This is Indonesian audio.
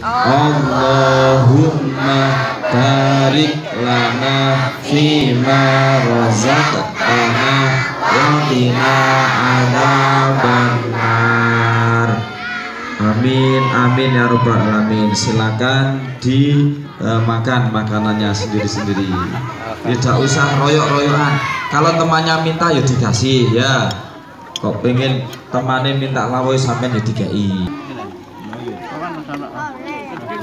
Allahumma barik lana fima razaqtana wa qina adzabannar Amin amin ya rabbal alamin. Silakan dimakan makanannya sendiri-sendiri. Tidak usah royok-royokan. Kalau temannya minta ya dikasih ya. Kok pengen temannya minta lawai sampai ya dikai Oleh.